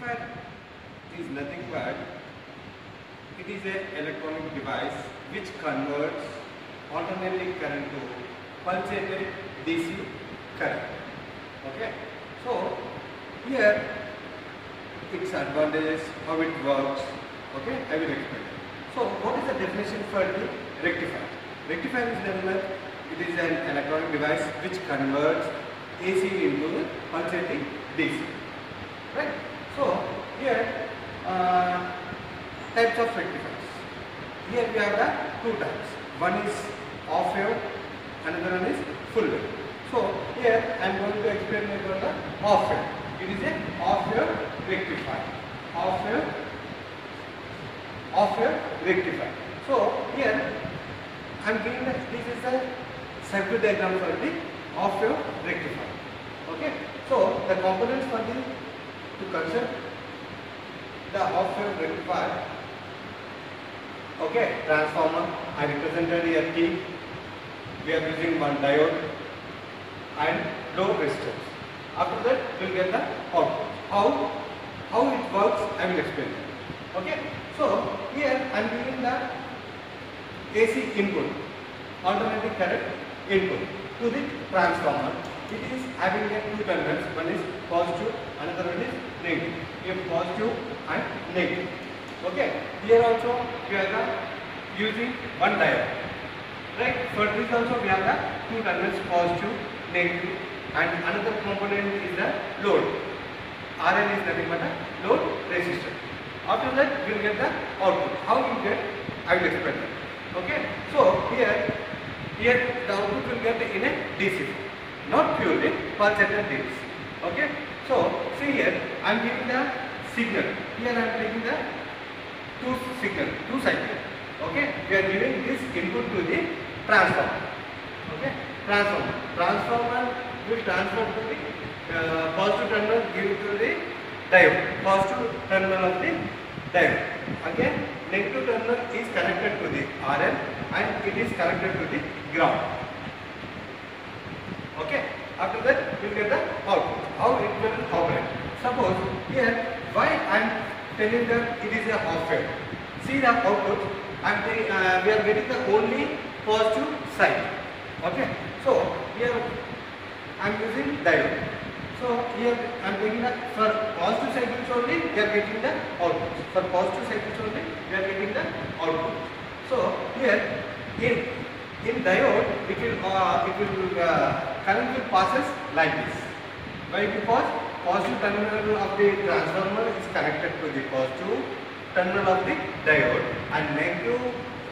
rectifier is nothing but it is an electronic device which converts alternating current to pulsated DC current. Okay. So here its advantages, how it works. Okay, I will explain. So what is the definition for the rectifier? Rectifier is nothing it is an electronic device which converts AC into pulsating DC. Right? Here uh, types of rectifiers. Here we have the two types. One is off wave, another one is full wave. So here I am going to explain about the off wave. It is a off wave rectifier. Off wave, off wave rectifier. So here I am giving that this is a circuit diagram for the off wave rectifier. Okay. So the components for the to concept the off wave rectifier okay transformer. I represented here T we are using one diode and low resistance. After that we will get the output. How? How it works I will explain. Okay so here I am giving the AC input alternating current input to the transformer. It is having a two terminals. One is positive another one is negative. If positive and negative okay here also we are the using one diode right for this also we have the two terminals positive negative and another component is the load rl is nothing but a load resistor after that we will get the output how you get i will explain that okay so here here the output will get in a dc not purely pulsated DC. Okay. So see here I am giving the signal. Here I am taking the two signal, two cycle. Okay. We are giving this input to the transformer. Okay. Transformer. Transformer will transfer to the uh, positive terminal give to the diode. Positive terminal of the diode. Again negative terminal is connected to the RL and it is connected to the ground. Okay. After that, you get the output. How it will operate. Suppose here, why I am telling that it is a half wave. See the output. I am uh, we are getting the only positive side. Okay. So here I am using diode. So here I am taking the for positive cycles only we are getting the output. For positive cycles only we are getting the output. So here in in diode it will uh, it will uh, current will passes like this why because positive terminal of the transformer is connected to the positive terminal of the diode. And negative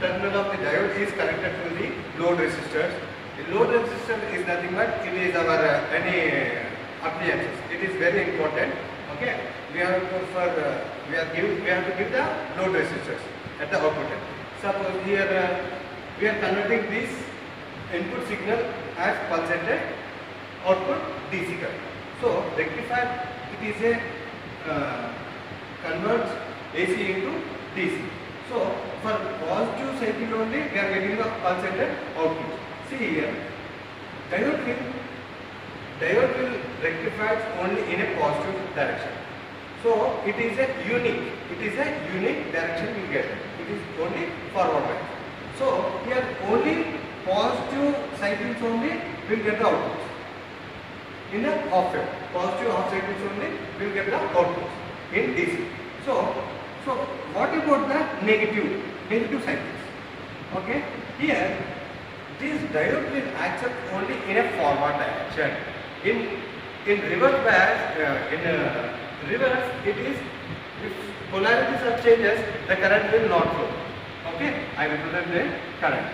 terminal of the diode is connected to the load resistors. The load resistor is nothing but it is our uh, any appliances. It is very important. Okay? We have to for uh, we are give we have to give the load resistors at the output end. suppose here uh, we are converting this input signal as pulsated output DC current. So rectifier it is a uh, converts AC into DC. So for positive cycle only we are getting the pulsated output. See here diode will diode will rectify only in a positive direction. So it is a unique it is a unique direction you get. It is only forward bias. So here only positive cycles only will get the output. In the off wave, positive half cycles only will get the output in DC. So, so what about the negative negative cycles? Okay, here this diode will accept only in a forward direction. In in reverse bias, uh, in uh, reverse it is if polarities are changes, the current will not flow. Okay, I will represent the current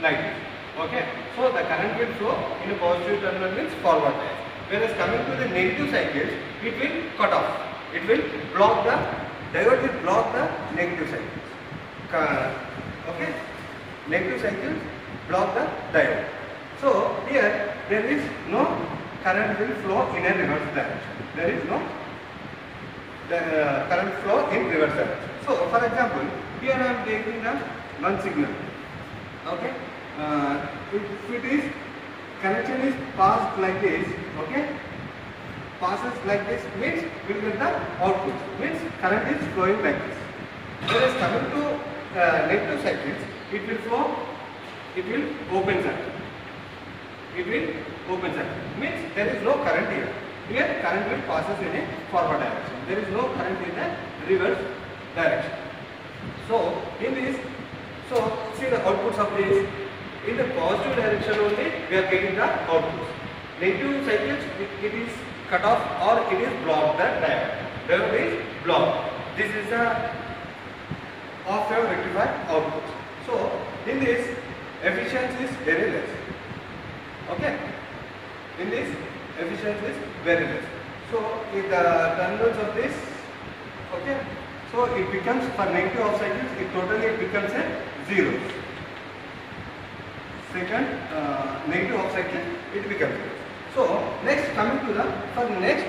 like this. Okay, so the current will flow in a positive terminal means forward bias. Whereas coming to the negative cycles, it will cut off. It will block the diode will block the negative cycles. Okay, negative cycles block the diode. So here there is no current will flow in a reverse direction. There is no the uh, current flow in reverse direction. So for example, here I am taking the one signal. Okay, uh, if it is connection is passed like this, okay, passes like this means we will get the output means current is flowing like this. Whereas coming to uh, negative cycles, it will flow, it will open circuit. It will open circuit means there is no current here. Here current will passes in a forward direction. There is no current in the reverse direction. So in this, so see the outputs of this. In the positive direction only we are getting the outputs. Negative cycles it, it is cut off or it is blocked the diode. Diode is blocked. This is the off wave rectifier output. So in this efficiency is very less. Okay. In this efficiency is very less. So in the terminals of this okay so it becomes for negative off cycles it totally becomes a zero second uh, negative off cycle it becomes so next coming to the for next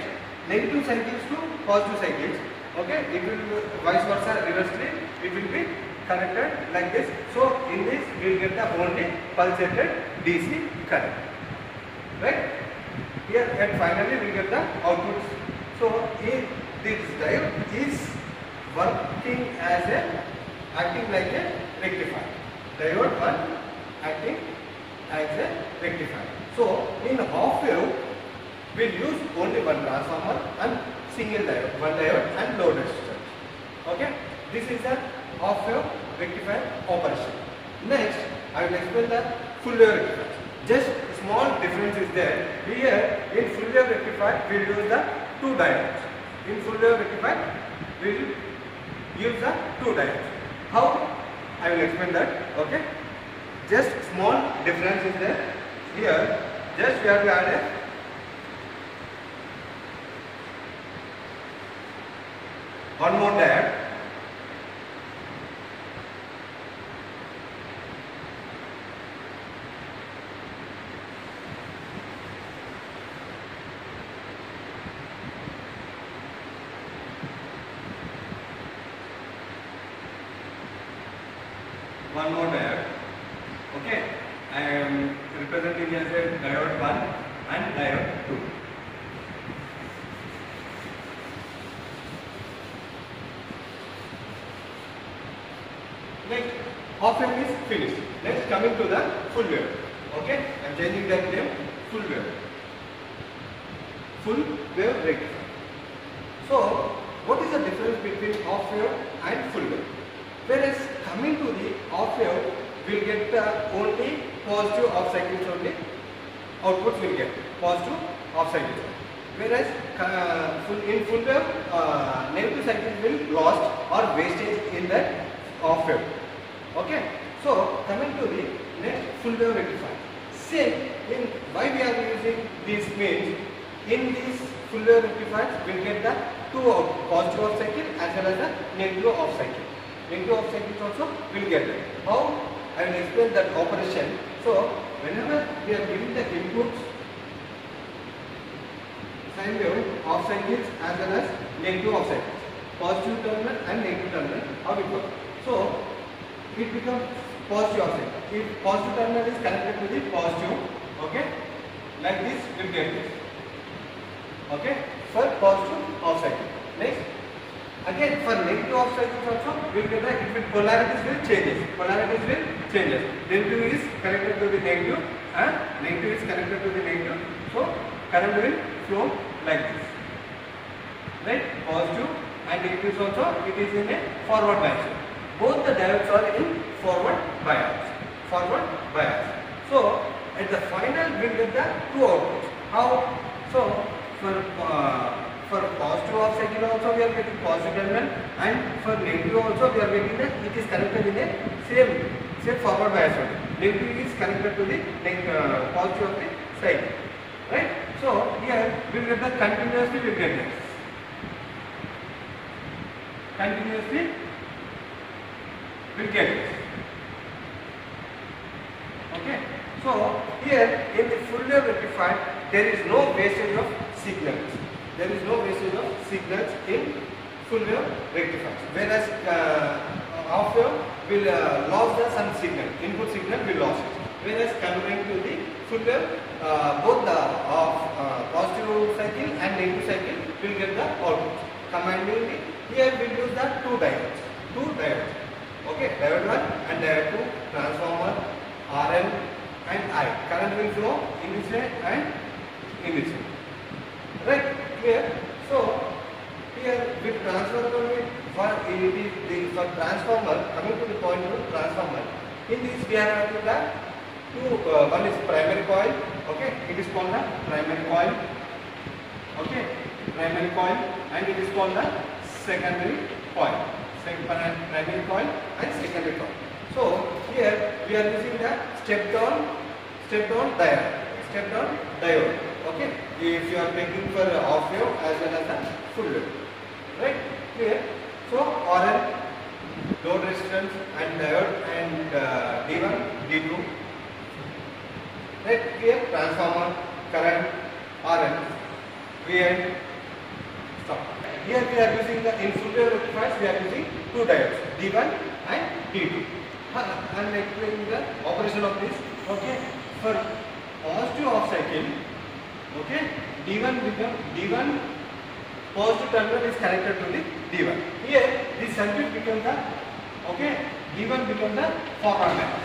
negative cycles to positive cycles okay it will vice versa reversely it will be connected like this. So in this we will get the only pulsated dc current right? Here and finally we get the outputs. So in this diode is working as a acting like a rectifier. Diode one acting as a rectifier. So in half wave we'll use only one transformer and single diode one diode and load resistance. Okay? This is the half wave rectifier operation. Next i will explain the full wave rectifier. Just small difference is there. Here in full wave rectifier we'll use the two diodes. In full wave rectifier we will use the two diodes. How? I will explain that. Okay just small difference is there. Here just we have to add a one more diode one more i am representing as a diode 1 and diode 2 next half wave is finished. Next coming to the full wave. Okay? I am changing that name full wave. Full wave rectifier so what is the difference between half wave and full wave? Whereas coming to the off wave will get the only positive off cycles only outputs will get positive off cycles whereas uh, full, in full wave uh, negative cycles will lost or wastage in that off wave okay so coming to the next full wave rectifier same in why we are using these means in these full wave we will get the two out, positive off cycle as well as the negative off cycle negative off cycles also will get it. How? I will explain that operation. So, whenever we are giving the inputs, sine wave off cycles as well as negative off cycles, positive terminal and negative terminal, it works. So, it becomes positive off cycle. If positive terminal is connected to the positive, okay, like this, we get this. Okay, for positive off cycle. Next, Again, for negative off cycles also, we will get that it will polarities will changes. Polarities will changes. Negative is connected to the negative and negative is connected to the negative. So, current will flow like this. Right? Positive and negative also, it is in a forward bias. Both the diodes are in forward bias. Forward bias. So, at the final, we get the two outputs. How? So, for uh, for positive off cycle also we are getting positive terminal and for negative also we are getting the it is connected in a same same forward bias only. Negative is connected to the uh, positive of the cycle. Right? So here we will get the continuously we get this. Continuously we get this. Okay. So here in the wave rectifier there is no wastage of signals. There is no wastage of signals in full wave rectifiers. Whereas uh, off wave will uh, lose the some signal, input signal will lose it. Whereas comparing to the full wave, uh, both the of uh, positive cycle and negative cycle will get the output. Commandingly, here we use the two diodes, two diodes. Okay, diode 1 and diode 2, transformer, RL and I. Current will flow in this way and in this way. Right, So, here with transformer, for the for transformer, coming to the point of transformer, in this we are having the two, uh, one is primary coil, okay, it is called the primary coil, okay, primary coil and it is called the secondary coil, secondary primary coil and secondary coil. So here we are using the step down, step down diode, step down diode, okay, if you are taking for off wave as well as the full wave, right, clear? So RL, load resistance and diode and uh, D1, D2 Right here transformer, current, RL, VN, stop. Here we are using the in full wave rectifiers we are using two diodes D1 and D2. Uh, I am explaining the operation of this. Okay, for positive off cycle, okay, D1 become D1 positive terminal is connected to the D1. Here this circuit becomes the okay D1 becomes the forward bias.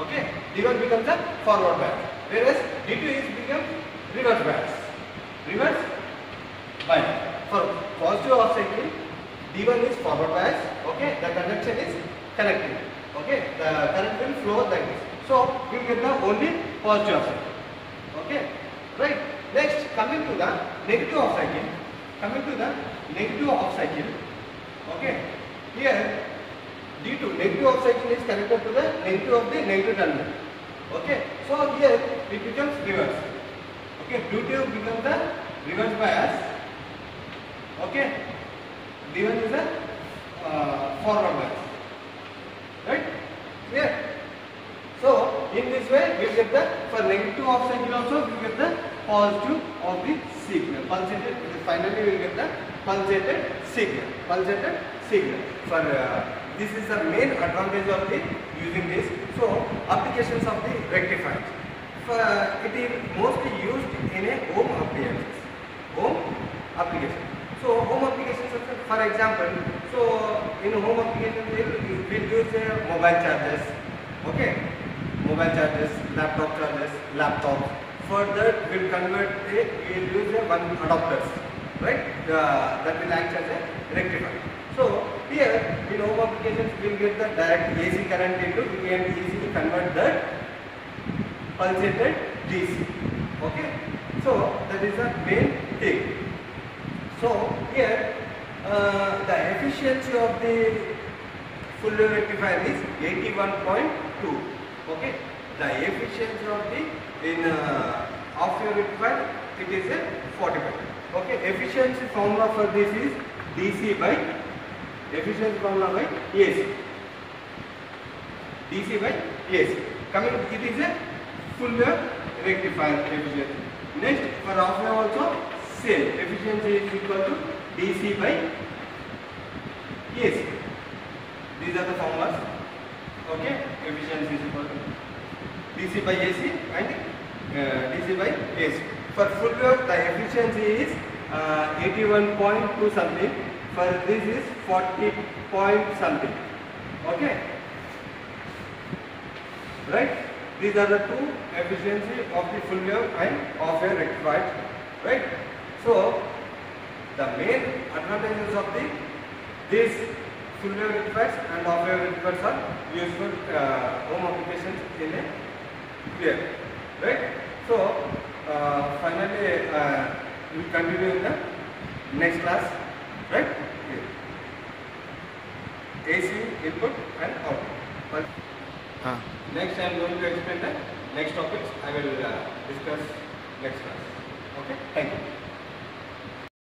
Okay, D1 becomes the forward bias, whereas D2 is become reverse bias. Reverse bias. For positive off cycle, D1 is forward bias. Okay, the conduction is connected. Okay, the current will flow like this. So you get the only positive off cycle. Okay, right. Next, coming to the negative off cycle. Coming to the negative off cycle. Okay, here D2 negative off cycle is connected to the negative of the negative terminal. Okay, so here it becomes reverse. Okay, D2 becomes the reverse bias. Okay, D1 is the uh, forward bias. Right? Here. So in this way we get the for negative off cycle also we get the positive of the signal. Pulsated finally we get the pulsated signal. Pulsated signal. For uh, this is the main advantage of the using this. So applications of the rectifiers. For, uh, it is mostly used in a home appliances. Home application. So home applications, for example, so in home applications we will use uh, mobile chargers. Okay, mobile chargers, laptop chargers, laptops. Further, we'll convert a we'll use a one adapters, right? Uh, that will act as a rectifier. So here in home applications we'll get the direct AC current into we can easily convert that pulsated DC. Okay, so that is the main thing. So here uh, the efficiency of the full rectifier is 81.2. Okay, the efficiency of the in uh, off wave rectifier it is a 45. Okay, efficiency formula for this is DC by efficiency formula by AC. DC by AC. Coming, it is a full rectifier efficiency. Next, for off wave also same. Efficiency is equal to DC by AC. These are the formulas. Okay, efficiency is equal to DC by AC and uh, DC by AC. For full wave, the efficiency is uh, 81.2 something. For this is 40 point something. Okay. Right? These are the two efficiency of the full wave and off wave rectified. Right? So, the main advantages of the this full wave rectifiers and off wave rectifiers are useful uh, home applications in a clear. Right? So, uh, finally, uh, we will continue in the next class. Right? Okay. AC input and output. But Ah. next I am going to explain the next topics. I will uh, discuss next class. Okay? Thank you.